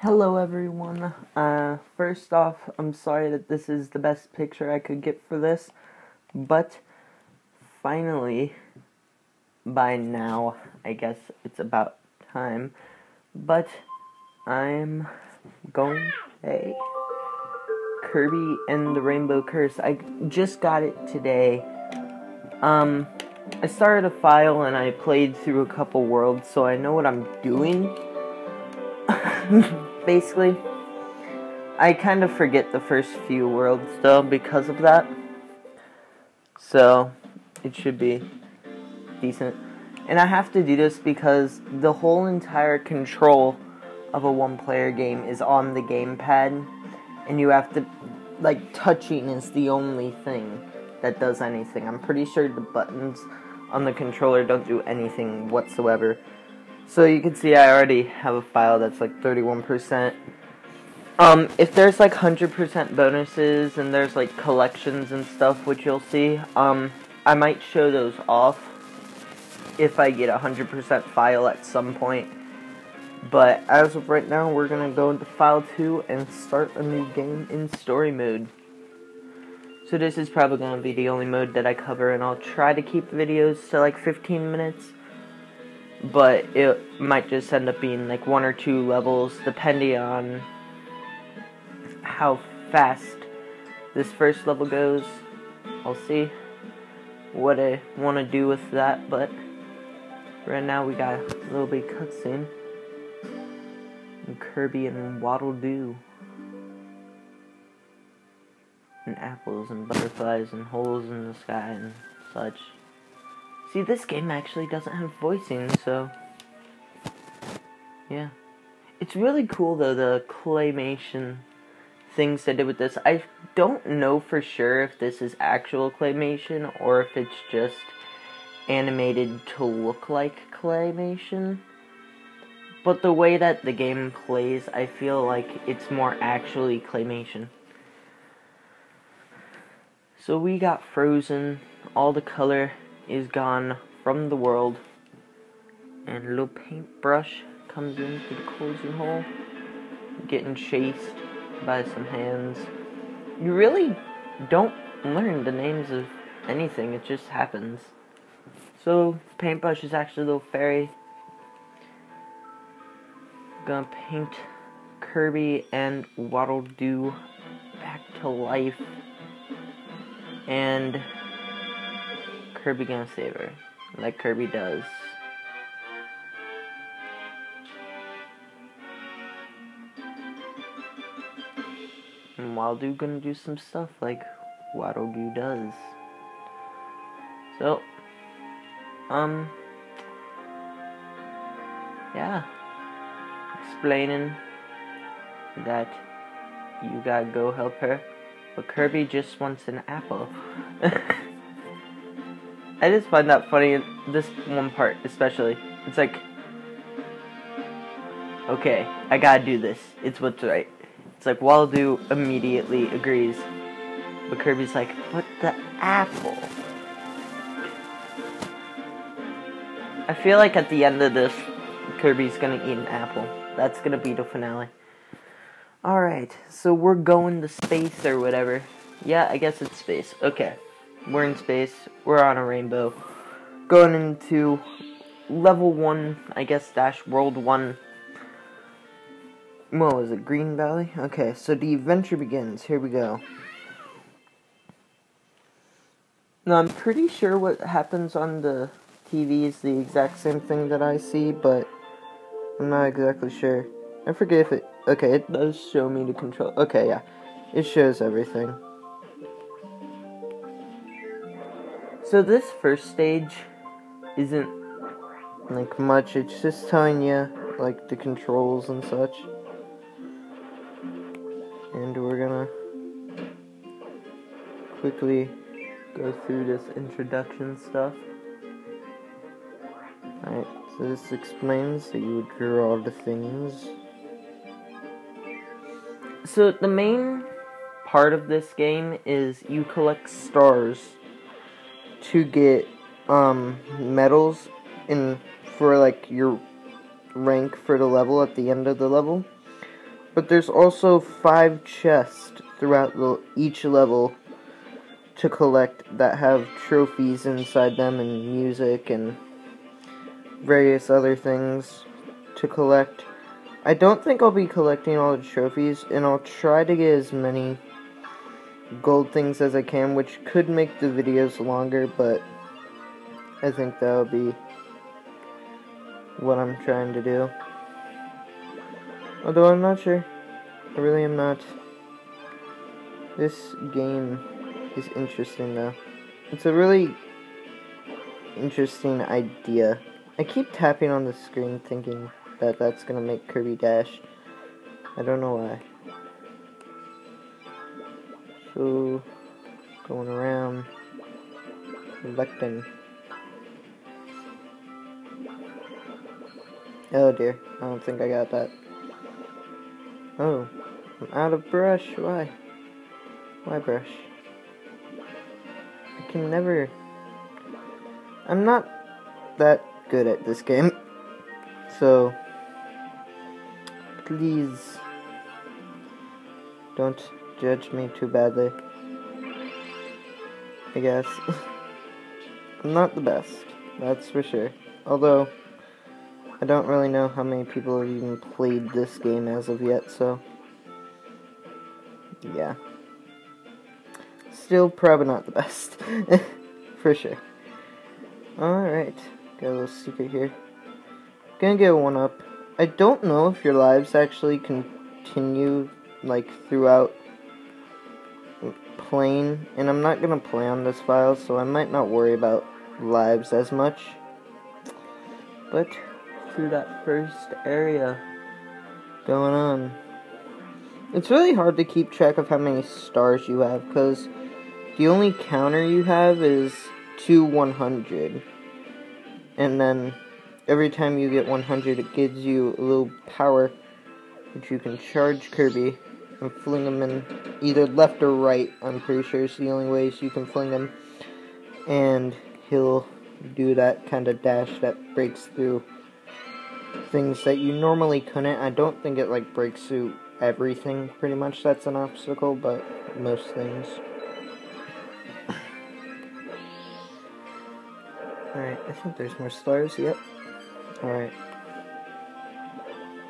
Hello everyone. Uh, first off, I'm sorry that this is the best picture I could get for this, but finally, by now, I guess it's about time, but I'm going hey Kirby and the Rainbow Curse. I just got it today. Um, I started a file and I played through a couple worlds, so I know what I'm doing. Basically, I kind of forget the first few worlds though because of that. So, it should be decent. And I have to do this because the whole entire control of a one player game is on the gamepad and you have to like touching is the only thing that does anything. I'm pretty sure the buttons on the controller don't do anything whatsoever. So you can see I already have a file that's like 31%. Um, if there's like 100% bonuses and there's like collections and stuff, which you'll see, um, I might show those off if I get a 100% file at some point. But as of right now, we're gonna go into file 2 and start a new game in story mode. So this is probably gonna be the only mode that I cover, and I'll try to keep videos to like 15 minutes but it might just end up being like one or two levels depending on how fast this first level goes. I'll see what I want to do with that, but right now we got a little bit cutscene. And Kirby and Waddle Doo. And apples and butterflies and holes in the sky and such. See, this game actually doesn't have voicing, so... Yeah. It's really cool, though, the claymation things they did with this. I don't know for sure if this is actual claymation or if it's just animated to look like claymation. But the way that the game plays, I feel like it's more actually claymation. So we got Frozen, all the color is gone from the world. And a little paintbrush comes in through the closing hole, getting chased by some hands. You really don't learn the names of anything, it just happens. So, paintbrush is actually a little fairy. Gonna paint Kirby and Waddle Doo back to life. And Kirby gonna save her, like Kirby does. And Waddle gonna do some stuff like Waddle Doo does. So, um, yeah, explaining that you gotta go help her, but Kirby just wants an apple. I just find that funny, this one part especially. It's like, okay, I gotta do this. It's what's right. It's like Waddle immediately agrees, but Kirby's like, but the apple. I feel like at the end of this, Kirby's gonna eat an apple. That's gonna be the finale. Alright, so we're going to space or whatever. Yeah, I guess it's space. Okay. We're in space. We're on a rainbow. Going into level 1, I guess, dash world 1. What was it? Green Valley? Okay, so the adventure begins. Here we go. Now, I'm pretty sure what happens on the TV is the exact same thing that I see, but I'm not exactly sure. I forget if it... Okay, it does show me the control... Okay, yeah. It shows everything. So this first stage isn't like much, it's just telling you like the controls and such. And we're gonna quickly go through this introduction stuff. Alright, so this explains that you would draw all the things. So the main part of this game is you collect stars to get um, medals in for like your rank for the level at the end of the level. But there's also five chests throughout the, each level to collect that have trophies inside them and music and various other things to collect. I don't think I'll be collecting all the trophies, and I'll try to get as many gold things as I can, which could make the videos longer, but I think that'll be what I'm trying to do. Although I'm not sure. I really am not. This game is interesting though. It's a really interesting idea. I keep tapping on the screen thinking that that's gonna make Kirby dash. I don't know why. Going around, collecting. Oh dear, I don't think I got that. Oh, I'm out of brush, why? Why brush? I can never... I'm not that good at this game, so please don't judge me too badly. I guess. I'm not the best, that's for sure. Although, I don't really know how many people have even played this game as of yet, so... Yeah. Still probably not the best. for sure. Alright. Got a little secret here. Gonna get one up. I don't know if your lives actually continue, like, throughout playing, and I'm not gonna play on this file, so I might not worry about lives as much. But through that first area going on. It's really hard to keep track of how many stars you have because the only counter you have is to 100. And then every time you get 100, it gives you a little power which you can charge Kirby and fling them in either left or right. I'm pretty sure it's the only ways you can fling them. And he'll do that kind of dash that breaks through things that you normally couldn't. I don't think it like breaks through everything pretty much that's an obstacle, but most things. Alright, I think there's more stars, yep. Alright.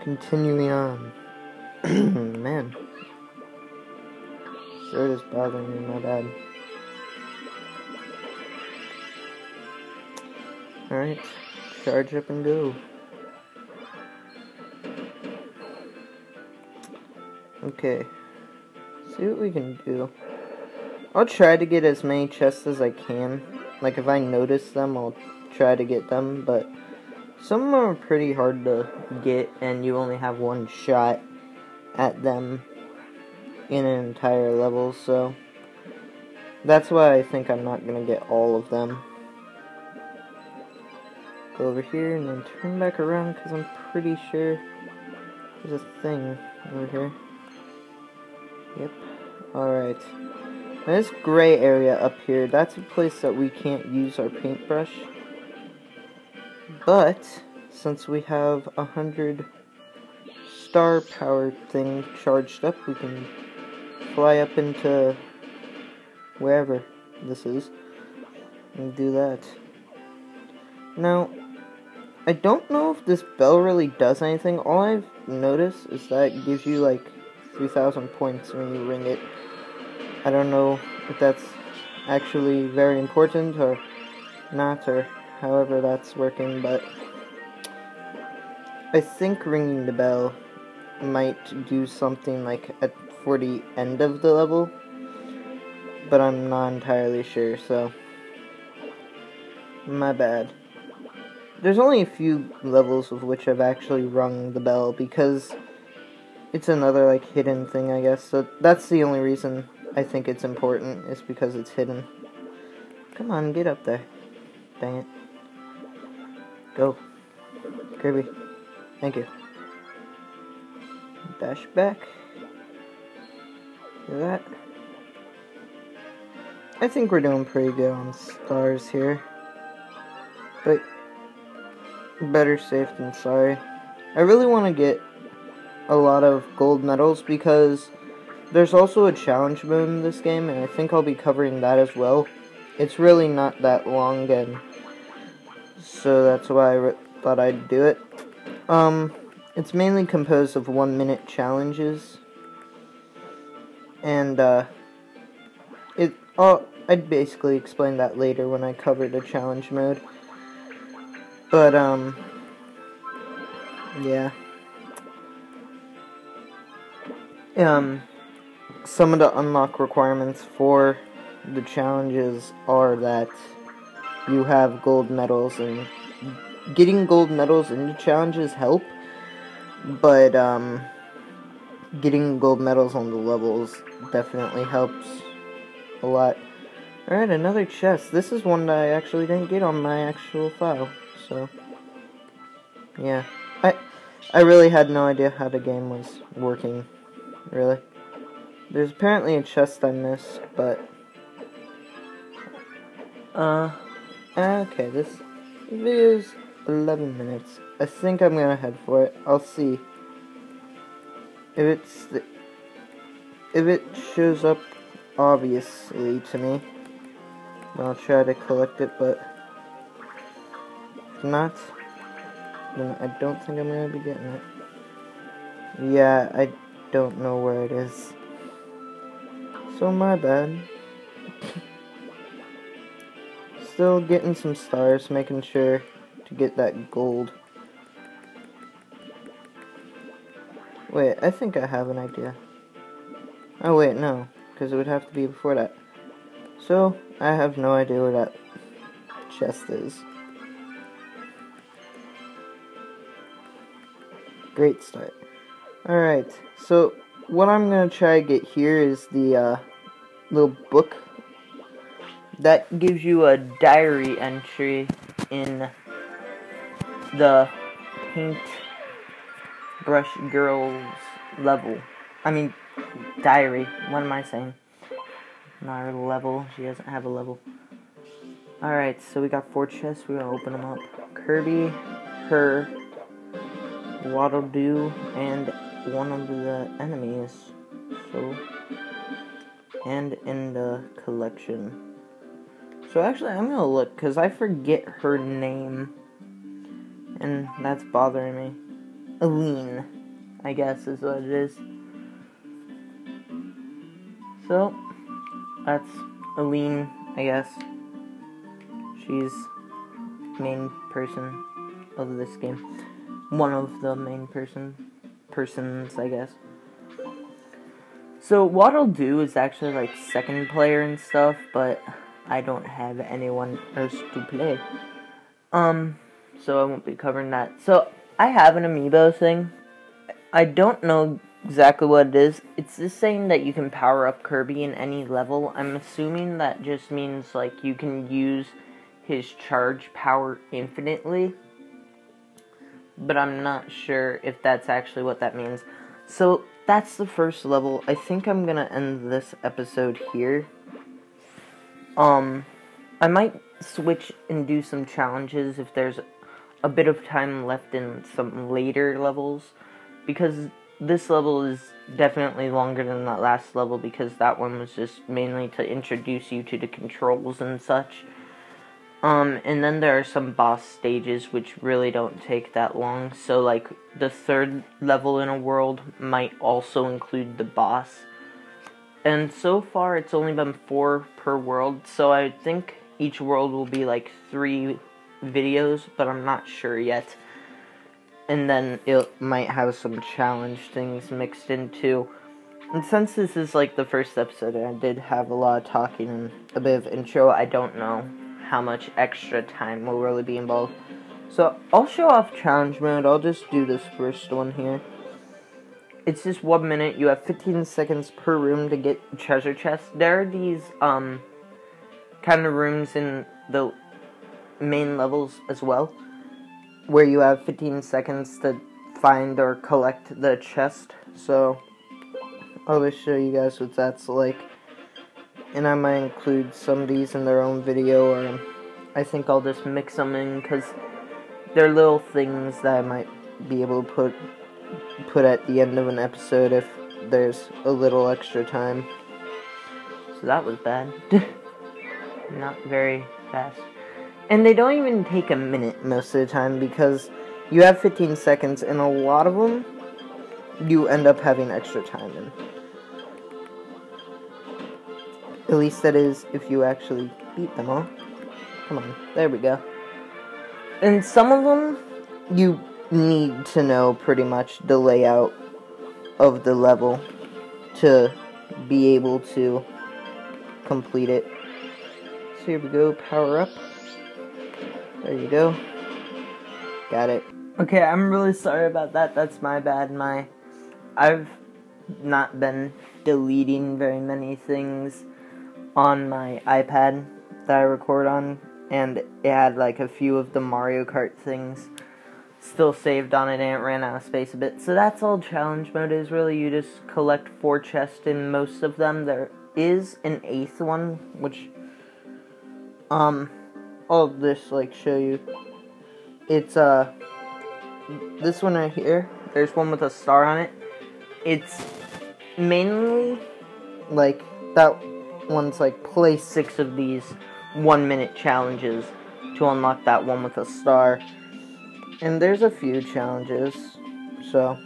Continuing on. Man. Sure is bothering me, my bad. Alright, charge up and go. Okay. See what we can do. I'll try to get as many chests as I can. Like, if I notice them, I'll try to get them, but some are pretty hard to get, and you only have one shot at them in an entire level, so that's why I think I'm not going to get all of them. Go over here and then turn back around, because I'm pretty sure there's a thing over here. Yep. Alright. This gray area up here, that's a place that we can't use our paintbrush. But, since we have a hundred star power thing charged up, we can fly up into wherever this is and do that. Now, I don't know if this bell really does anything. All I've noticed is that it gives you like 3,000 points when you ring it. I don't know if that's actually very important or not, or however that's working, but I think ringing the bell might do something like at for the end of the level, but I'm not entirely sure, so my bad. There's only a few levels of which I've actually rung the bell because it's another like hidden thing, I guess. So that's the only reason I think it's important is because it's hidden. Come on, get up there. Dang it. Go. Kirby. Thank you. Dash back. That. I think we're doing pretty good on stars here. But better safe than sorry. I really want to get a lot of gold medals because there's also a challenge mode in this game, and I think I'll be covering that as well. It's really not that long, and so that's why I thought I'd do it. Um, it's mainly composed of one minute challenges, and uh, it. Oh, I'd basically explain that later when I cover the challenge mode. But um, yeah. Um, some of the unlock requirements for the challenges are that you have gold medals and getting gold medals in the challenges help but um, getting gold medals on the levels definitely helps a lot alright another chest this is one that I actually didn't get on my actual file so yeah I I really had no idea how the game was working really there's apparently a chest I missed but uh, okay, this video's 11 minutes. I think I'm gonna head for it. I'll see. If it's the, if it shows up obviously to me, I'll try to collect it, but if not, then I don't think I'm gonna be getting it. Yeah, I don't know where it is. So my bad. still getting some stars, making sure to get that gold. Wait, I think I have an idea. Oh wait, no, because it would have to be before that. So, I have no idea where that chest is. Great start. Alright, so what I'm going to try to get here is the uh, little book that gives you a diary entry in the paint brush girls level. I mean, diary. What am I saying? Not her level. She doesn't have a level. Alright, so we got four chests. We're gonna open them up. Kirby, her, Waddle Doo, and one of the enemies. So, and in the collection. So actually, I'm gonna look because I forget her name, and that's bothering me. Elline, I guess is what it is. So that's Elline, I guess. She's main person of this game. One of the main person persons, I guess. So what I'll do is actually like second player and stuff, but I don't have anyone else to play. Um, so I won't be covering that. So I have an amiibo thing. I don't know exactly what it is. It's just saying that you can power up Kirby in any level. I'm assuming that just means like you can use his charge power infinitely. But I'm not sure if that's actually what that means. So that's the first level. I think I'm gonna end this episode here. Um, I might switch and do some challenges if there's a bit of time left in some later levels because this level is definitely longer than that last level because that one was just mainly to introduce you to the controls and such. Um, and then there are some boss stages which really don't take that long. So, like, the third level in a world might also include the boss. And so far, it's only been four per world, so I think each world will be like three videos, but I'm not sure yet. And then it might have some challenge things mixed in too. And since this is like the first episode, and I did have a lot of talking and a bit of intro, I don't know how much extra time will really be involved. So I'll show off challenge mode. I'll just do this first one here it's just one minute. You have 15 seconds per room to get treasure chests. There are these um kind of rooms in the main levels as well, where you have 15 seconds to find or collect the chest. So I'll just show you guys what that's like. And I might include some of these in their own video, or I think I'll just mix them in because they're little things that I might be able to put put at the end of an episode if there's a little extra time. So that was bad. Not very fast. And they don't even take a minute most of the time because you have 15 seconds, and a lot of them you end up having extra time in. At least that is if you actually beat them all. Come on, there we go. And some of them you need to know pretty much the layout of the level to be able to complete it. So here we go, power up. There you go. Got it. Okay, I'm really sorry about that. That's my bad. My I've not been deleting very many things on my iPad that I record on and it had like a few of the Mario Kart things still saved on it and it ran out of space a bit. So that's all challenge mode is really. You just collect four chests in most of them. There is an eighth one, which um I'll just like show you. It's uh this one right here. There's one with a star on it. It's mainly like that one's like play six of these one minute challenges to unlock that one with a star. And there's a few challenges, so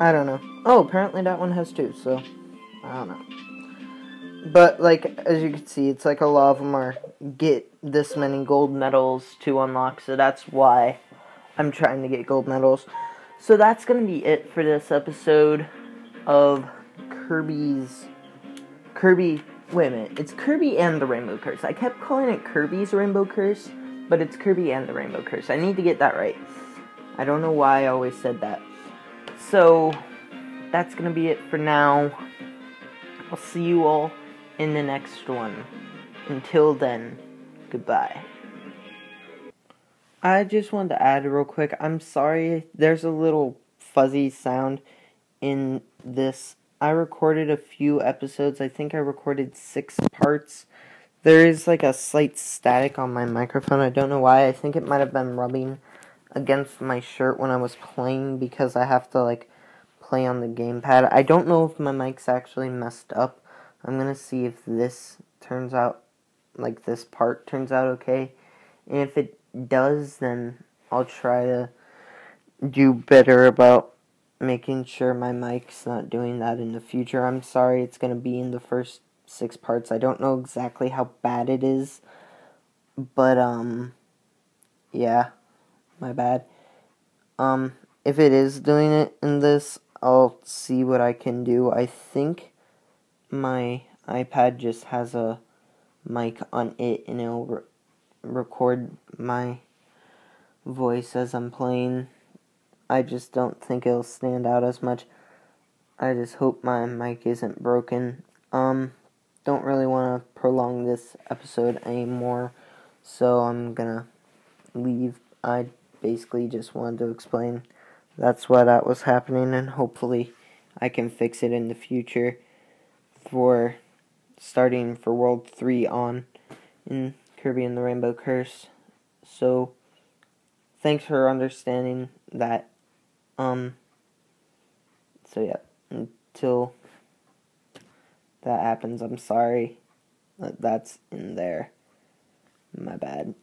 I don't know. Oh, apparently that one has two, so I don't know. But like as you can see, it's like a lot of them are get this many gold medals to unlock, so that's why I'm trying to get gold medals. So that's gonna be it for this episode of Kirby's Kirby wait a minute, it's Kirby and the Rainbow Curse. I kept calling it Kirby's Rainbow Curse but it's Kirby and the Rainbow Curse. I need to get that right. I don't know why I always said that. So, that's to be it for now. I'll see you all in the next one. Until then, goodbye. I just wanted to add real quick. I'm sorry, there's a little fuzzy sound in this. I recorded a few episodes. I think I recorded six parts there is like a slight static on my microphone. I don't know why. I think it might have been rubbing against my shirt when I was playing because I have to like play on the gamepad. I don't know if my mic's actually messed up. I'm gonna see if this turns out like this part turns out okay. And if it does, then I'll try to do better about making sure my mic's not doing that in the future. I'm sorry it's gonna be in the first six parts. I don't know exactly how bad it is, but um yeah, my bad. Um if it is doing it in this, I'll see what I can do. I think my iPad just has a mic on it and it'll re- record my voice as I'm playing. I just don't think it'll stand out as much. I just hope my mic isn't broken. Um don't really want to prolong this episode anymore, so I'm gonna leave. I basically just wanted to explain that's why that was happening, and hopefully I can fix it in the future for starting for World 3 on in Kirby and the Rainbow Curse. So, thanks for understanding that. Um, so yeah, until that happens. I'm sorry that that's in there. My bad.